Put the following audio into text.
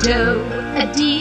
do a D.